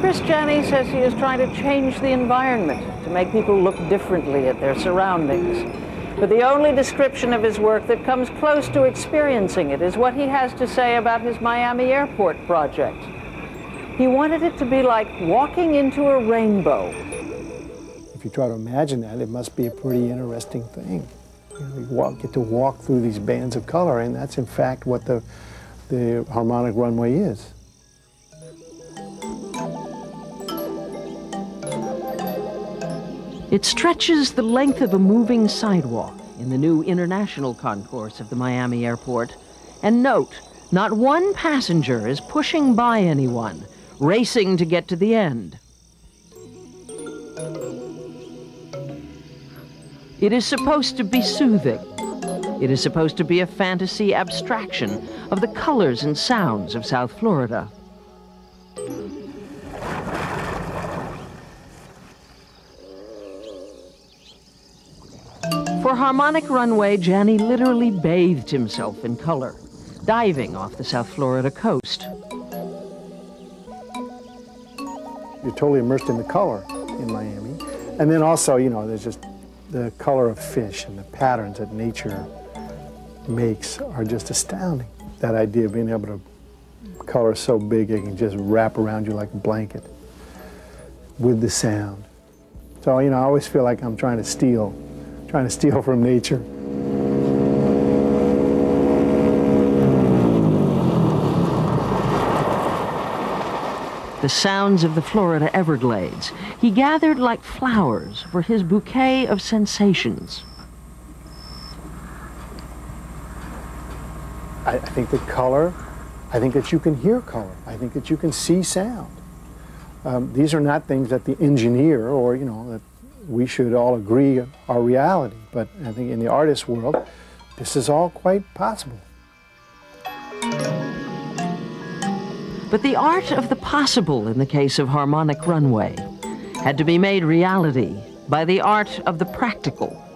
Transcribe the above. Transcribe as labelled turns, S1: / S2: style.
S1: Chris Janney says he is trying to change the environment to make people look differently at their surroundings. But the only description of his work that comes close to experiencing it is what he has to say about his Miami airport project. He wanted it to be like walking into a rainbow.
S2: If you try to imagine that, it must be a pretty interesting thing. You, know, you walk, get to walk through these bands of color, and that's in fact what the, the harmonic runway is.
S1: It stretches the length of a moving sidewalk in the new international concourse of the Miami airport. And note, not one passenger is pushing by anyone, racing to get to the end. It is supposed to be soothing. It is supposed to be a fantasy abstraction of the colors and sounds of South Florida. For Harmonic Runway, Janney literally bathed himself in color, diving off the South Florida coast.
S2: You're totally immersed in the color in Miami. And then also, you know, there's just the color of fish and the patterns that nature makes are just astounding. That idea of being able to color so big it can just wrap around you like a blanket with the sound. So, you know, I always feel like I'm trying to steal trying to steal from nature.
S1: The sounds of the Florida Everglades he gathered like flowers for his bouquet of sensations.
S2: I, I think that color, I think that you can hear color. I think that you can see sound. Um, these are not things that the engineer or, you know, that we should all agree are reality. But I think in the artist world, this is all quite possible.
S1: But the art of the possible in the case of Harmonic Runway had to be made reality by the art of the practical.